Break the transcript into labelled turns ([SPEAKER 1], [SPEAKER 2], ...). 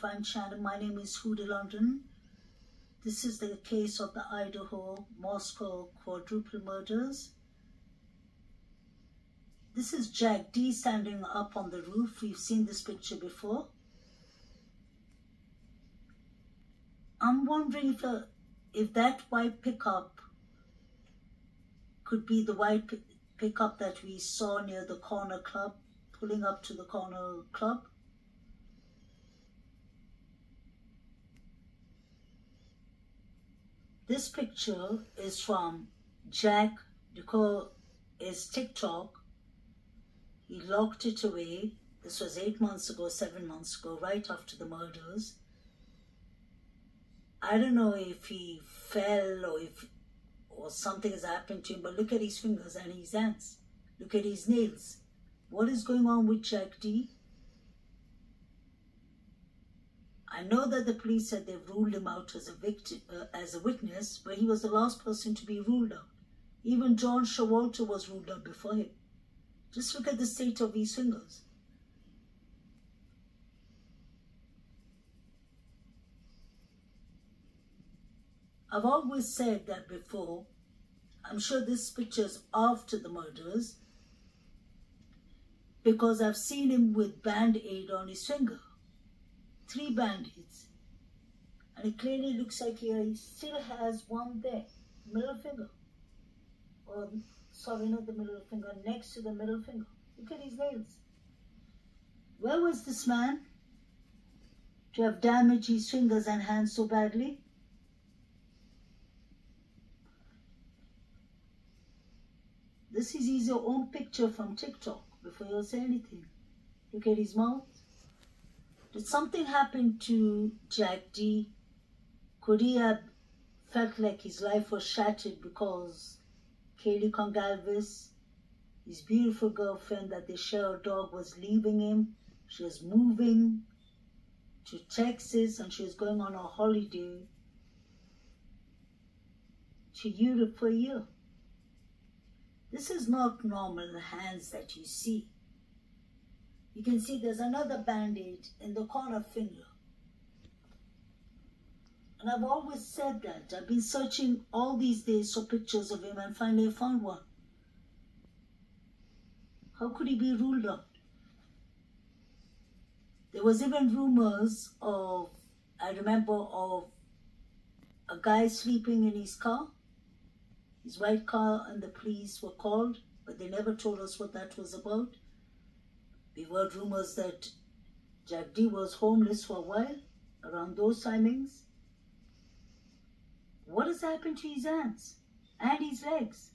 [SPEAKER 1] Crime Channel. My name is Huda London. This is the case of the Idaho Moscow quadruple murders. This is Jack D standing up on the roof. We've seen this picture before. I'm wondering if, uh, if that white pickup could be the white pickup that we saw near the corner club, pulling up to the corner club. This picture is from Jack Duco is TikTok. He locked it away. This was eight months ago, seven months ago, right after the murders. I don't know if he fell or if or something has happened to him, but look at his fingers and his hands. Look at his nails. What is going on with Jack D? I know that the police said they've ruled him out as a victim, uh, as a witness, but he was the last person to be ruled out. Even John Showalter was ruled out before him. Just look at the state of his fingers. I've always said that before. I'm sure this picture's after the murders because I've seen him with band-aid on his finger three bandits. And it clearly looks like he still has one there, middle finger. Or, sorry, not the middle finger, next to the middle finger. Look at his nails. Where was this man to have damaged his fingers and hands so badly? This is his own picture from TikTok before you say anything. Look at his mouth. Did something happen to Jack D? Have felt like his life was shattered because Kaylee Goncalves, his beautiful girlfriend that they share a dog, was leaving him? She was moving to Texas and she was going on a holiday to Europe for a year. This is not normal the hands that you see. You can see there's another band-aid in the corner finger. And I've always said that. I've been searching all these days for pictures of him and finally I found one. How could he be ruled out? There was even rumors of, I remember of a guy sleeping in his car, his white car, and the police were called, but they never told us what that was about. We heard rumors that D was homeless for a while around those timings. What has happened to his hands and his legs?